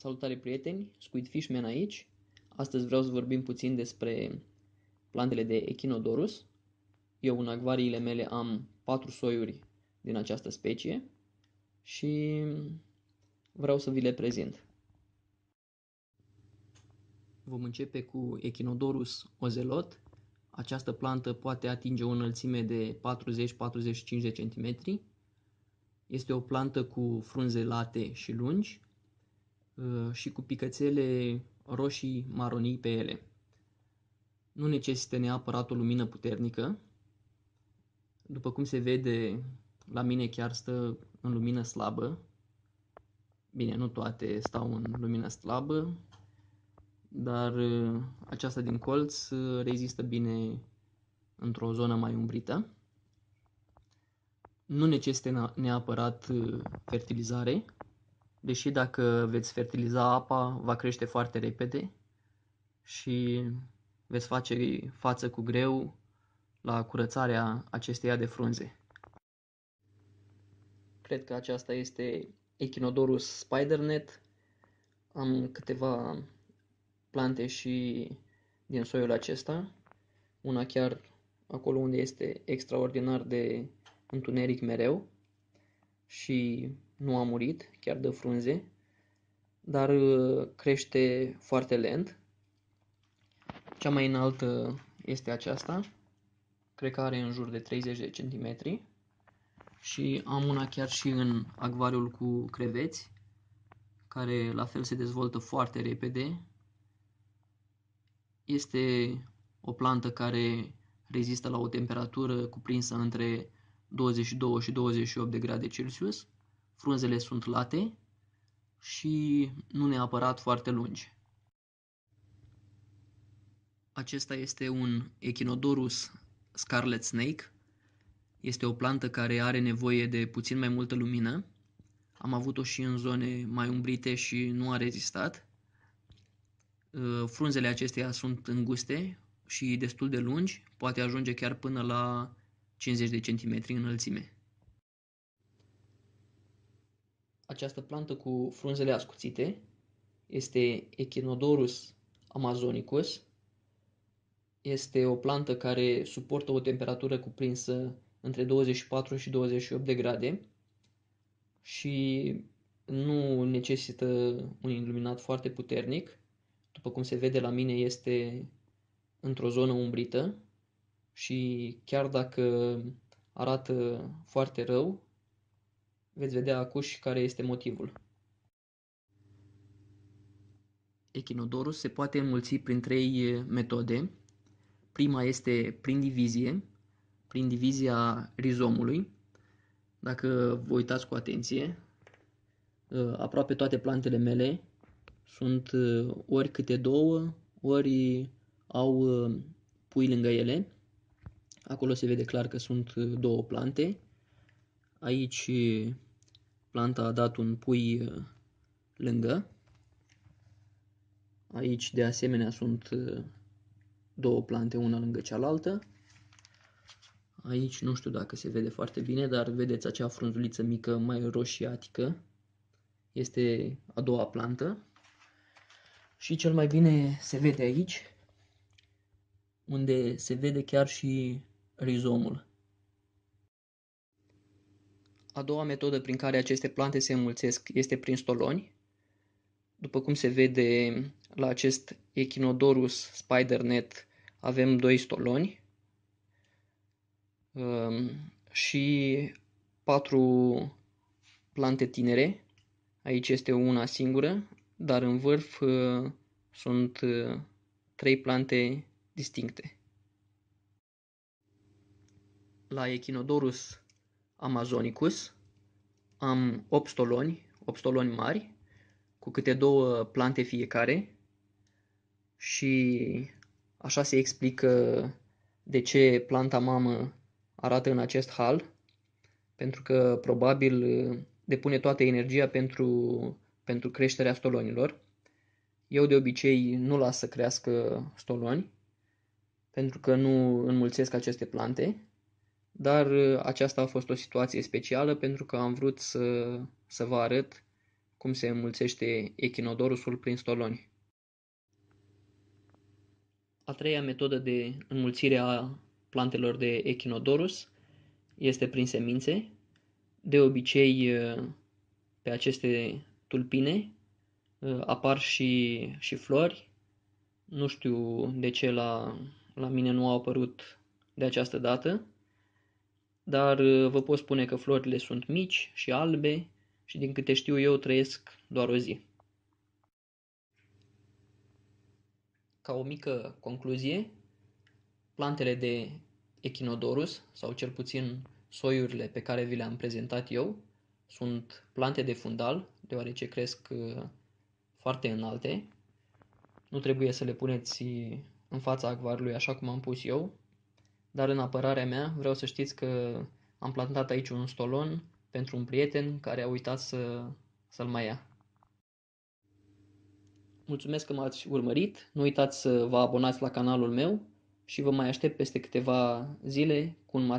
Salutare prieteni, Squid Fishman aici. Astăzi vreau să vorbim puțin despre plantele de Echinodorus. Eu în acvariile mele am patru soiuri din această specie și vreau să vi le prezint. Vom începe cu Echinodorus ozelot. Această plantă poate atinge o înălțime de 40-45 de cm. Este o plantă cu frunze late și lungi, Uh, și cu picățele roșii maronii pe ele. Nu necesită neapărat o lumină puternică. După cum se vede, la mine chiar stă în lumină slabă. Bine, nu toate stau în lumină slabă, dar uh, aceasta din colț uh, rezistă bine într-o zonă mai umbrită. Nu necesită neapărat fertilizare, deși dacă veți fertiliza apa, va crește foarte repede și veți face față cu greu la curățarea acesteia de frunze. Cred că aceasta este Echinodorus spidernet. Am câteva plante și din soiul acesta. Una chiar acolo unde este extraordinar de întuneric mereu și nu a murit, chiar de frunze, dar uh, crește foarte lent. Cea mai înaltă este aceasta, cred că are în jur de 30 de centimetri și am una chiar și în acvariul cu creveți, care la fel se dezvoltă foarte repede. Este o plantă care rezistă la o temperatură cuprinsă între 22 și 28 de grade Celsius frunzele sunt late și nu neapărat foarte lungi. Acesta este un Echinodorus Scarlet Snake. Este o plantă care are nevoie de puțin mai multă lumină. Am avut-o și în zone mai umbrite și nu a rezistat. Uh, frunzele acesteia sunt înguste și destul de lungi, poate ajunge chiar până la 50 de centimetri înălțime. Această plantă cu frunzele ascuțite este Echinodorus amazonicus. Este o plantă care suportă o temperatură cuprinsă între 24 și 28 de grade și nu necesită un iluminat foarte puternic. După cum se vede la mine este într-o zonă umbrită și chiar dacă arată foarte rău, Veți vedea acuși care este motivul. Echinodorus se poate înmulți prin trei metode. Prima este prin divizie, prin divizia rizomului. Dacă vă uitați cu atenție, aproape toate plantele mele sunt ori câte două, ori au pui lângă ele. Acolo se vede clar că sunt două plante. Aici planta a dat un pui uh, lângă. Aici de asemenea sunt uh, două plante una lângă cealaltă. Aici nu știu dacă se vede foarte bine, dar vedeți acea frunzuliță mică mai roșiatică. Este a doua plantă. Și cel mai bine se vede aici, unde se vede chiar și rizomul. A doua metodă prin care aceste plante se înmulțesc este prin stoloni. După cum se vede la acest Echinodorus spidernet avem doi stoloni um, și patru plante tinere. Aici este una singură, dar în vârf uh, sunt uh, trei plante distincte. La Echinodorus Amazonicus. Am 8 stoloni, 8 stoloni mari, cu câte două plante fiecare și așa se explică de ce planta mamă arată în acest hal, pentru că probabil depune toată energia pentru, pentru creșterea stolonilor. Eu de obicei nu las să crească stoloni, pentru că nu înmulțesc aceste plante, dar uh, aceasta a fost o situație specială pentru că am vrut să, să vă arăt cum se înmulțește echinodorusul prin stoloni. A treia metodă de înmulțire a plantelor de echinodorus este prin semințe. De obicei, pe aceste tulpine apar și, și flori. Nu știu de ce la, la mine nu au apărut de această dată, dar vă pot spune că florile sunt mici și albe și din câte știu eu trăiesc doar o zi. Ca o mică concluzie, plantele de Echinodorus, sau cel puțin soiurile pe care vi le-am prezentat eu, sunt plante de fundal, deoarece cresc uh, foarte înalte. Nu trebuie să le puneți în fața acvarului așa cum am pus eu, dar în apărarea mea vreau să știți că am plantat aici un stolon pentru un prieten care a uitat să, să-l mai ia. Mulțumesc că m-ați urmărit, nu uitați să vă abonați la canalul meu și vă mai aștept peste câteva zile cu un material